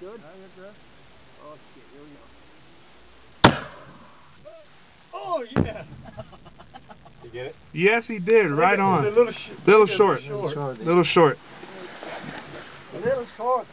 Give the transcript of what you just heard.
good? you're good. Oh shit, here we go. Oh yeah. you get it? Yes, he did. Right on. a little, sh- Little a short. short. Little short. A little short.